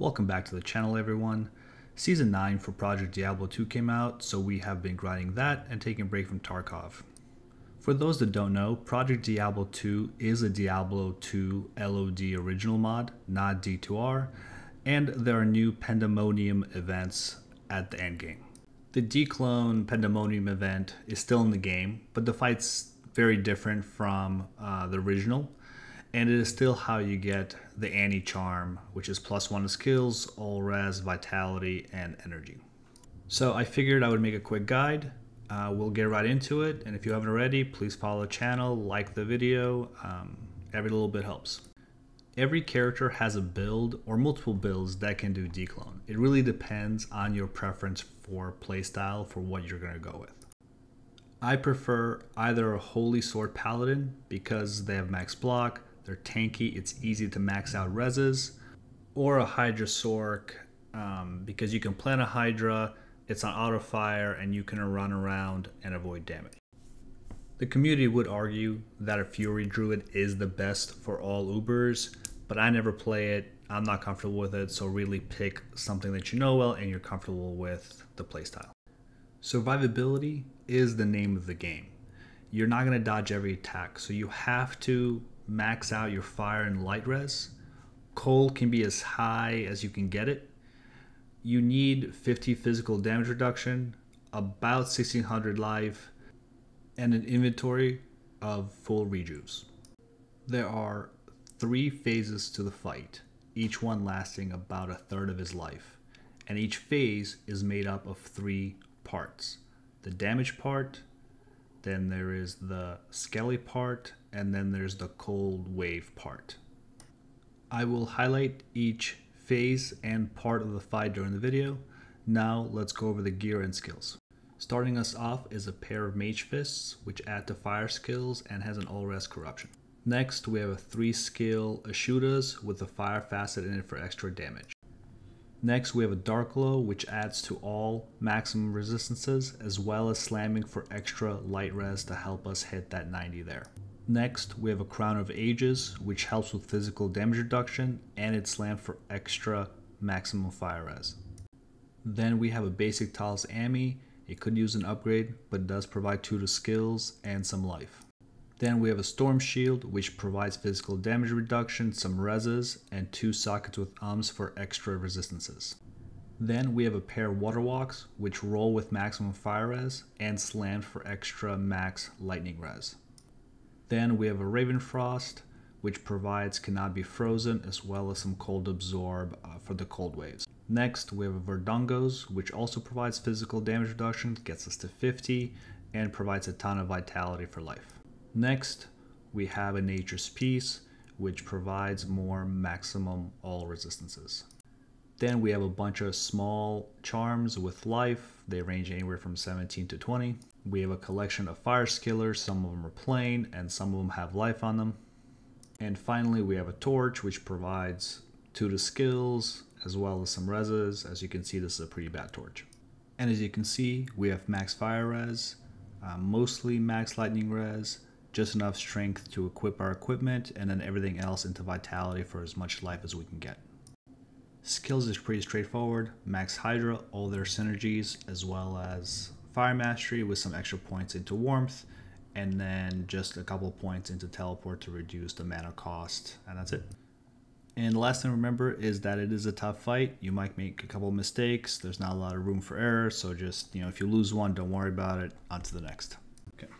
Welcome back to the channel everyone. Season 9 for Project Diablo 2 came out, so we have been grinding that and taking a break from Tarkov. For those that don't know, Project Diablo 2 is a Diablo 2 LOD original mod, not D2R, and there are new Pandemonium events at the endgame. The Dclone Pandemonium event is still in the game, but the fight's very different from uh, the original and it is still how you get the Anni charm, which is plus one to skills, all res, vitality, and energy. So I figured I would make a quick guide. Uh, we'll get right into it, and if you haven't already, please follow the channel, like the video. Um, every little bit helps. Every character has a build or multiple builds that can do dclone. It really depends on your preference for playstyle for what you're going to go with. I prefer either a Holy Sword Paladin because they have max block, they're tanky, it's easy to max out reses, or a Hydra Sorc um, because you can plant a Hydra, it's on auto fire, and you can run around and avoid damage. The community would argue that a Fury Druid is the best for all Ubers, but I never play it. I'm not comfortable with it, so really pick something that you know well and you're comfortable with the playstyle. Survivability is the name of the game. You're not going to dodge every attack, so you have to max out your fire and light res. Cold can be as high as you can get it. You need 50 physical damage reduction, about 1600 life, and an inventory of full rejuves. There are three phases to the fight, each one lasting about a third of his life, and each phase is made up of three parts the damage part, then there is the skelly part, and then there's the cold wave part. I will highlight each phase and part of the fight during the video. Now let's go over the gear and skills. Starting us off is a pair of mage fists which add to fire skills and has an all res corruption. Next we have a 3 skill Eschuta's with a fire facet in it for extra damage. Next we have a Dark Glow which adds to all maximum resistances as well as slamming for extra light res to help us hit that 90 there. Next, we have a Crown of Ages, which helps with physical damage reduction, and it's slammed for extra maximum fire res. Then we have a basic Tal's Ammy. It could use an upgrade, but does provide 2 to skills and some life. Then we have a Storm Shield, which provides physical damage reduction, some reses, and 2 sockets with ums for extra resistances. Then we have a pair of Water Walks, which roll with maximum fire res and slam for extra max lightning res. Then we have a Ravenfrost, which provides cannot be frozen as well as some cold absorb uh, for the cold waves. Next, we have a Verdungos, which also provides physical damage reduction, gets us to 50, and provides a ton of vitality for life. Next, we have a Nature's Peace, which provides more maximum all resistances. Then we have a bunch of small charms with life. They range anywhere from 17 to 20. We have a collection of fire skillers. Some of them are plain and some of them have life on them. And finally, we have a torch, which provides two to skills as well as some reses. As you can see, this is a pretty bad torch. And as you can see, we have max fire res, uh, mostly max lightning res, just enough strength to equip our equipment, and then everything else into vitality for as much life as we can get. Skills is pretty straightforward. Max Hydra, all their synergies, as well as Fire Mastery with some extra points into Warmth, and then just a couple points into Teleport to reduce the mana cost, and that's it. And the last thing to remember is that it is a tough fight. You might make a couple mistakes. There's not a lot of room for error, so just, you know, if you lose one, don't worry about it. On to the next. Okay.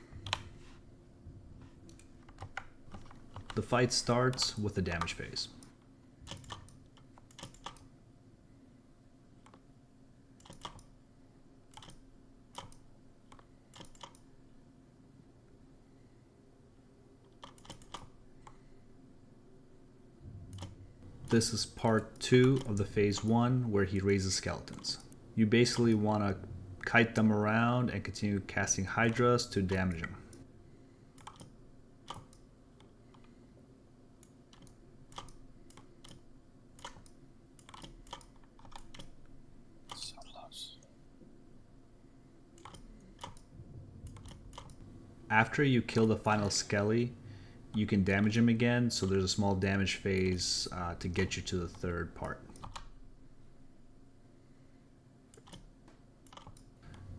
The fight starts with the damage phase. This is part two of the phase one where he raises skeletons. You basically want to kite them around and continue casting hydras to damage them. After you kill the final skelly, you can damage him again, so there's a small damage phase uh, to get you to the third part.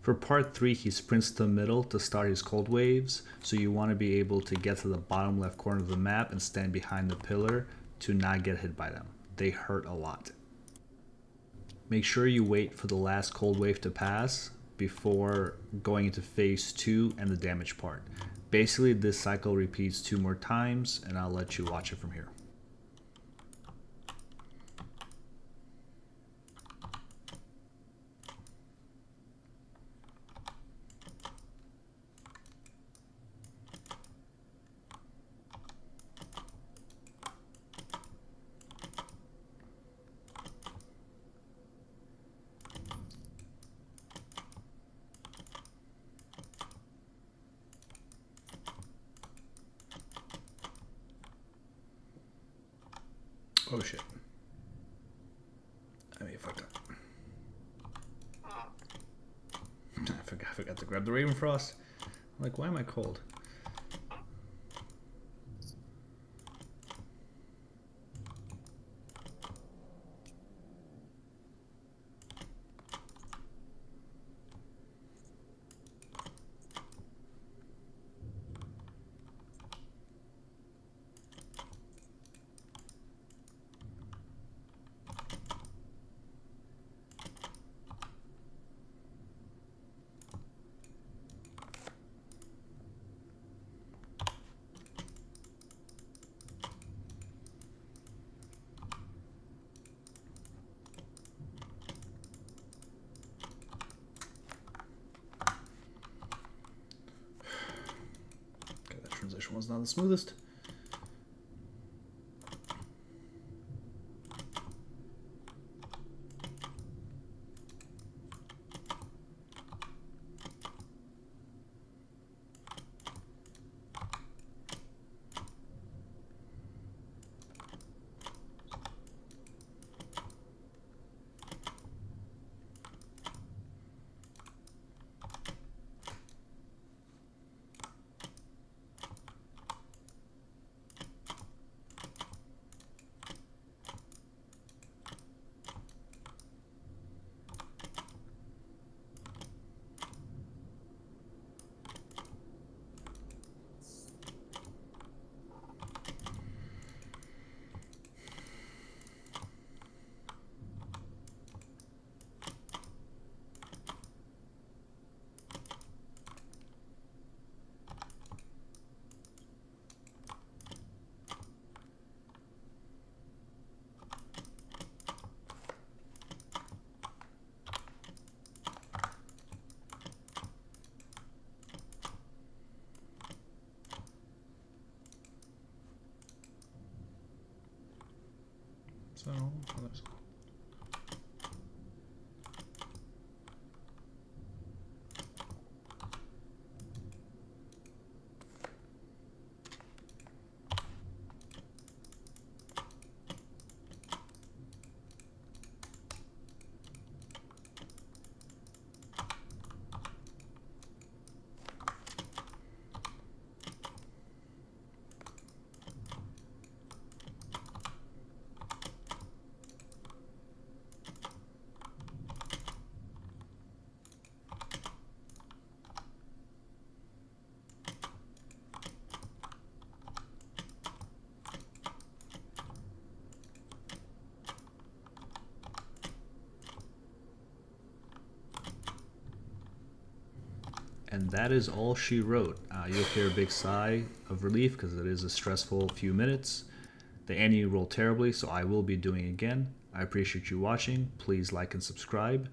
For part 3, he sprints to the middle to start his cold waves, so you want to be able to get to the bottom left corner of the map and stand behind the pillar to not get hit by them. They hurt a lot. Make sure you wait for the last cold wave to pass before going into phase 2 and the damage part. Basically, this cycle repeats two more times, and I'll let you watch it from here. Oh shit. I mean, fucked ah. up. I forgot, I forgot to grab the Ravenfrost. I'm like, why am I cold? Was not the smoothest. So, let's that is all she wrote. Uh, you'll hear a big sigh of relief because it is a stressful few minutes. The Anni rolled terribly, so I will be doing again. I appreciate you watching. Please like and subscribe.